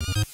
you